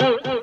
Oh, oh.